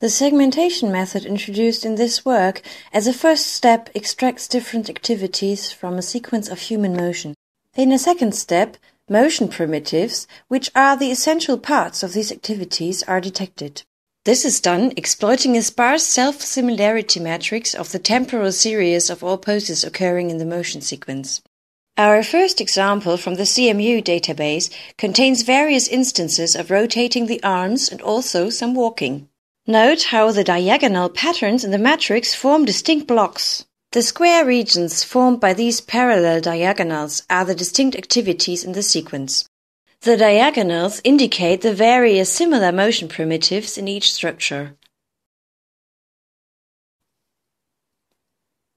The segmentation method introduced in this work as a first step extracts different activities from a sequence of human motion. In a second step, motion primitives, which are the essential parts of these activities, are detected. This is done exploiting a sparse self-similarity matrix of the temporal series of all poses occurring in the motion sequence. Our first example from the CMU database contains various instances of rotating the arms and also some walking. Note how the diagonal patterns in the matrix form distinct blocks. The square regions formed by these parallel diagonals are the distinct activities in the sequence. The diagonals indicate the various similar motion primitives in each structure.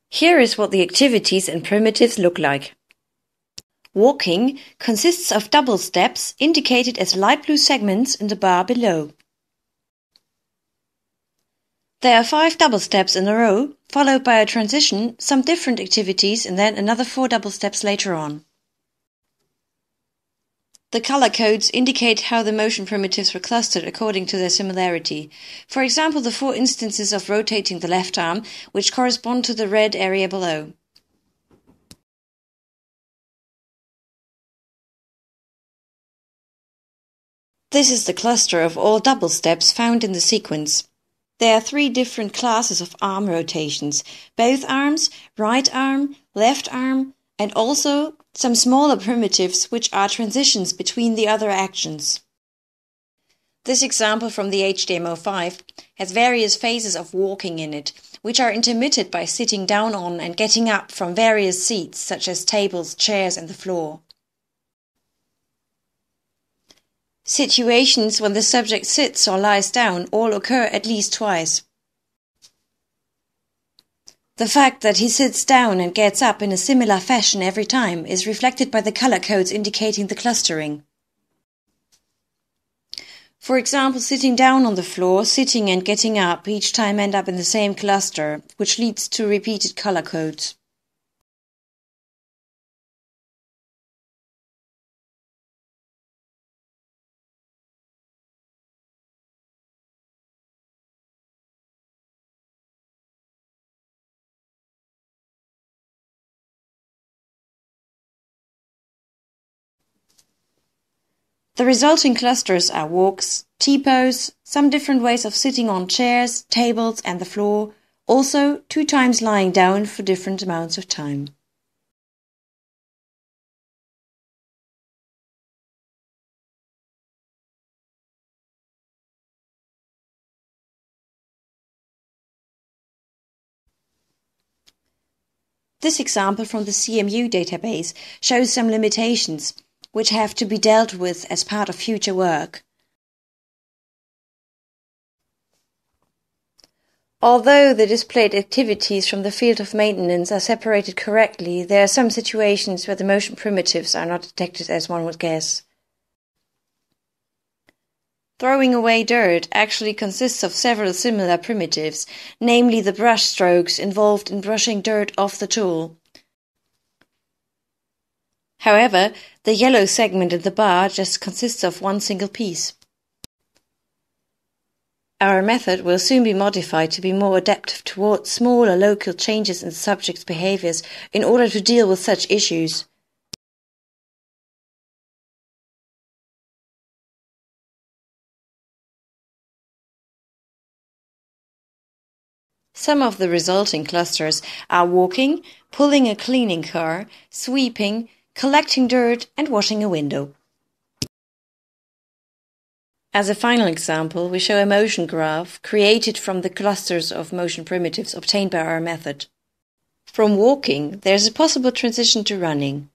Here is what the activities and primitives look like. Walking consists of double steps indicated as light blue segments in the bar below. There are five double steps in a row, followed by a transition, some different activities, and then another four double steps later on. The color codes indicate how the motion primitives were clustered according to their similarity. For example, the four instances of rotating the left arm, which correspond to the red area below. This is the cluster of all double steps found in the sequence. There are three different classes of arm rotations, both arms, right arm, left arm, and also some smaller primitives which are transitions between the other actions. This example from the HDM05 has various phases of walking in it, which are intermitted by sitting down on and getting up from various seats such as tables, chairs and the floor. Situations when the subject sits or lies down all occur at least twice. The fact that he sits down and gets up in a similar fashion every time is reflected by the color codes indicating the clustering. For example, sitting down on the floor, sitting and getting up each time end up in the same cluster, which leads to repeated color codes. The resulting clusters are walks, T-pose, some different ways of sitting on chairs, tables and the floor, also two times lying down for different amounts of time. This example from the CMU database shows some limitations which have to be dealt with as part of future work. Although the displayed activities from the field of maintenance are separated correctly, there are some situations where the motion primitives are not detected as one would guess. Throwing away dirt actually consists of several similar primitives, namely the brush strokes involved in brushing dirt off the tool. However, the yellow segment in the bar just consists of one single piece. Our method will soon be modified to be more adaptive towards smaller local changes in the subject's behaviors in order to deal with such issues. Some of the resulting clusters are walking, pulling a cleaning car, sweeping, collecting dirt and washing a window. As a final example, we show a motion graph created from the clusters of motion primitives obtained by our method. From walking, there is a possible transition to running.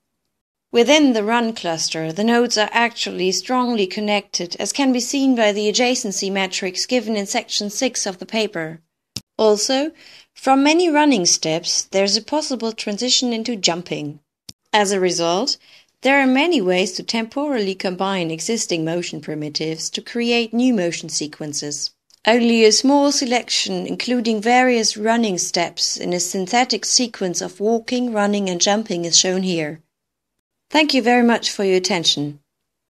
Within the run cluster, the nodes are actually strongly connected, as can be seen by the adjacency matrix given in section 6 of the paper. Also, from many running steps, there is a possible transition into jumping. As a result, there are many ways to temporally combine existing motion primitives to create new motion sequences. Only a small selection, including various running steps in a synthetic sequence of walking, running and jumping is shown here. Thank you very much for your attention.